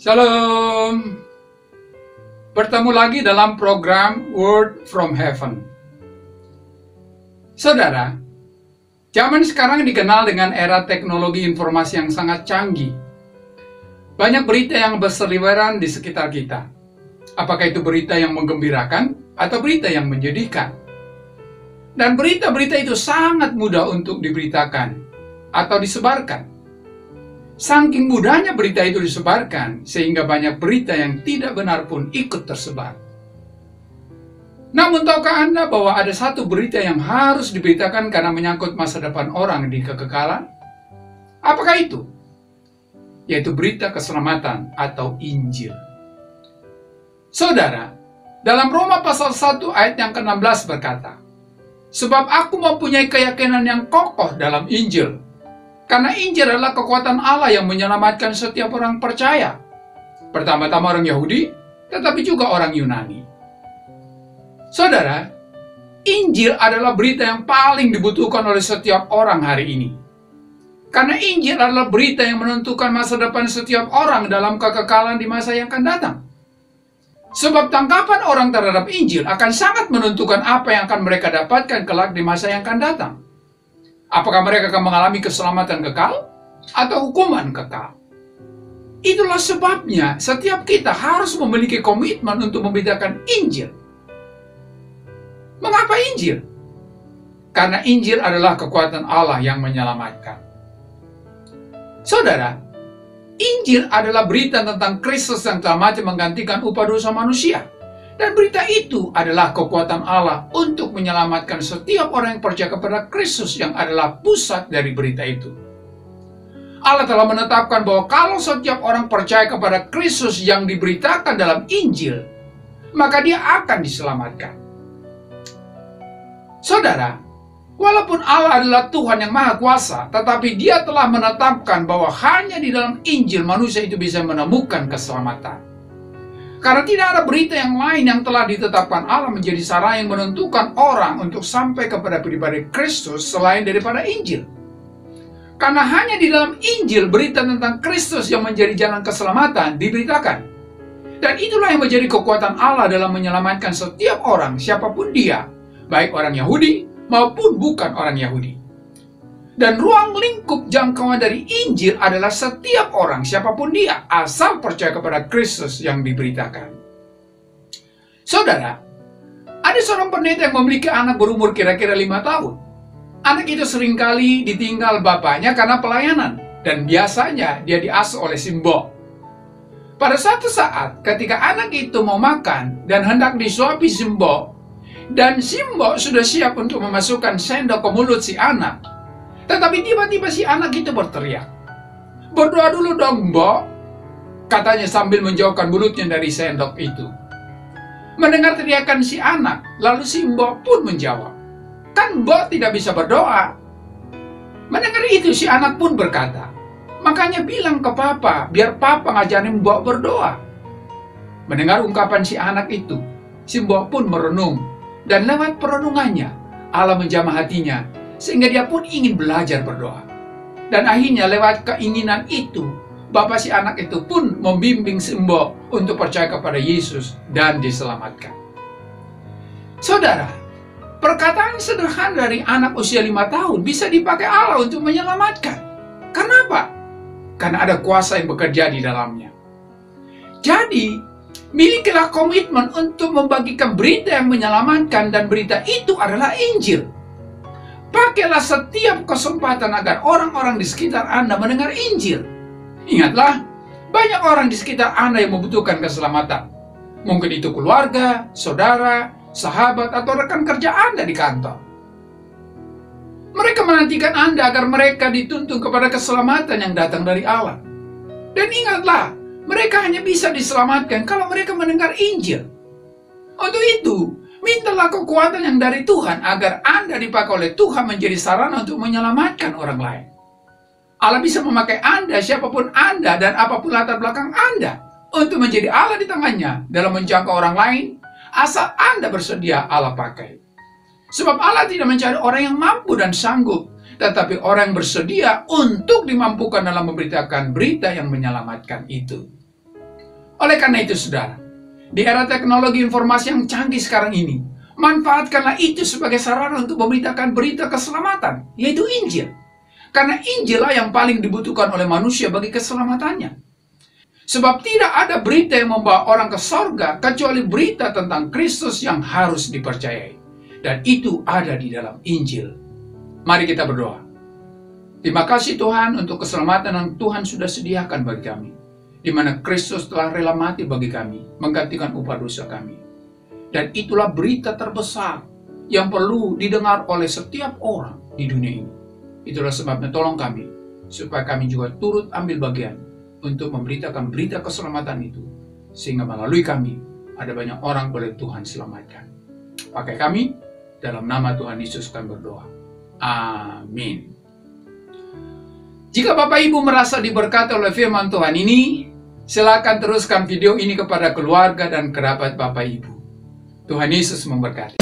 Shalom. Bertemu lagi dalam program Word from Heaven. Saudara, zaman sekarang dikenal dengan era teknologi informasi yang sangat canggih. Banyak berita yang berseliweran di sekitar kita. Apakah itu berita yang menggembirakan atau berita yang menyedihkan? Dan berita-berita itu sangat mudah untuk diberitakan atau disebarkan. Saking mudahnya berita itu disebarkan, sehingga banyak berita yang tidak benar pun ikut tersebar. Namun tahukah Anda bahwa ada satu berita yang harus diberitakan karena menyangkut masa depan orang di kekekalan? Apakah itu? Yaitu berita keselamatan atau Injil. Saudara, dalam Roma pasal 1 ayat yang ke-16 berkata, Sebab aku mempunyai keyakinan yang kokoh dalam Injil, karena Injil adalah kekuatan Allah yang menyelamatkan setiap orang percaya. Pertama-tama orang Yahudi, tetapi juga orang Yunani. Saudara, Injil adalah berita yang paling dibutuhkan oleh setiap orang hari ini. Karena Injil adalah berita yang menentukan masa depan setiap orang dalam kekekalan di masa yang akan datang. Sebab tangkapan orang terhadap Injil akan sangat menentukan apa yang akan mereka dapatkan kelak di masa yang akan datang. Apakah mereka akan mengalami keselamatan kekal atau hukuman kekal? Itulah sebabnya setiap kita harus memiliki komitmen untuk membedakan Injil. Mengapa Injil? Karena Injil adalah kekuatan Allah yang menyelamatkan. Saudara, Injil adalah berita tentang Kristus yang telah mati menggantikan upah dosa manusia. Dan berita itu adalah kekuatan Allah untuk menyelamatkan setiap orang yang percaya kepada Kristus yang adalah pusat dari berita itu. Allah telah menetapkan bahwa kalau setiap orang percaya kepada Kristus yang diberitakan dalam Injil, maka dia akan diselamatkan. Saudara, walaupun Allah adalah Tuhan yang Maha Kuasa, tetapi Dia telah menetapkan bahwa hanya di dalam Injil manusia itu bisa menemukan keselamatan. Karena tidak ada berita yang lain yang telah ditetapkan Allah menjadi sarana yang menentukan orang untuk sampai kepada pribadi Kristus selain daripada Injil. Karena hanya di dalam Injil berita tentang Kristus yang menjadi jalan keselamatan diberitakan. Dan itulah yang menjadi kekuatan Allah dalam menyelamatkan setiap orang, siapa pun dia, baik orang Yahudi maupun bukan orang Yahudi. Dan ruang lingkup jangkauan dari Injil adalah setiap orang, siapa pun dia, asal percaya kepada Kristus yang diberitakan. Saudara, ada seorang pendeta yang memiliki anak berumur kira-kira lima tahun. Anak itu sering kali ditinggal bapaknya karena pelayanan, dan biasanya dia diasuh oleh Simbo. Pada suatu saat, ketika anak itu mau makan dan hendak disuapi Simbo, dan Simbo sudah siap untuk memasukkan sendok ke mulut si anak, tetapi tiba-tiba si anak itu berteriak. Berdoa dulu dong, Mbok. Katanya sambil menjauhkan mulutnya dari sendok itu. Mendengar teriakan si anak, lalu si Mbok pun menjawab. Kan Mbok tidak bisa berdoa. Mendengar itu si anak pun berkata, Makanya bilang ke papa, biar papa ngajarin Mbok berdoa. Mendengar ungkapan si anak itu, si Mbok pun merenung. Dan lewat perenungannya, Allah menjamah hatinya sehingga dia pun ingin belajar berdoa. Dan akhirnya lewat keinginan itu, bapak si anak itu pun membimbing Simbo untuk percaya kepada Yesus dan diselamatkan. Saudara, perkataan sederhana dari anak usia lima tahun bisa dipakai Allah untuk menyelamatkan. Kenapa? Karena ada kuasa yang bekerja di dalamnya. Jadi, milikilah komitmen untuk membagikan berita yang menyelamatkan dan berita itu adalah Injil. Pakailah setiap kesempatan agar orang-orang di sekitar Anda mendengar Injil. Ingatlah, banyak orang di sekitar Anda yang membutuhkan keselamatan. Mungkin itu keluarga, saudara, sahabat, atau rekan kerja Anda di kantor. Mereka menantikan Anda agar mereka dituntun kepada keselamatan yang datang dari Allah. Dan ingatlah, mereka hanya bisa diselamatkan kalau mereka mendengar Injil. Untuk itu, Mintalah kekuatan yang dari Tuhan agar Anda dipakai oleh Tuhan menjadi sarana untuk menyelamatkan orang lain. Allah bisa memakai Anda, siapa pun Anda, dan apa pun latar belakang Anda untuk menjadi Allah di tangannya dalam menjangkau orang lain, asal Anda bersedia Allah pakai. Sebab Allah tidak mencari orang yang mampu dan sanggup, tetapi orang yang bersedia untuk dimampukan dalam memberitakan berita yang menyelamatkan itu. Oleh karena itu, saudara, di era teknologi informasi yang canggih sekarang ini, manfaatkanlah itu sebagai sarana untuk memberitakan berita keselamatan, yaitu Injil. Karena Injil lah yang paling dibutuhkan oleh manusia bagi keselamatannya. Sebab tidak ada berita yang membawa orang ke sorga kecuali berita tentang Kristus yang harus dipercayai. Dan itu ada di dalam Injil. Mari kita berdoa. Terima kasih Tuhan untuk keselamatan yang Tuhan sudah sediakan bagi kami. Di mana Kristus telah rela mati bagi kami, menggantikan upah dosa kami. Dan itulah berita terbesar yang perlu didengar oleh setiap orang di dunia ini. Itulah sebabnya tolong kami, supaya kami juga turut ambil bagian untuk memberitakan berita keselamatan itu, sehingga melalui kami ada banyak orang boleh Tuhan selamatkan. Pakai kami, dalam nama Tuhan Yesus kami berdoa. Amin. Jika Bapak Ibu merasa diberkati oleh firman Tuhan ini, silakan teruskan video ini kepada keluarga dan kerabat Bapak Ibu. Tuhan Yesus memberkati.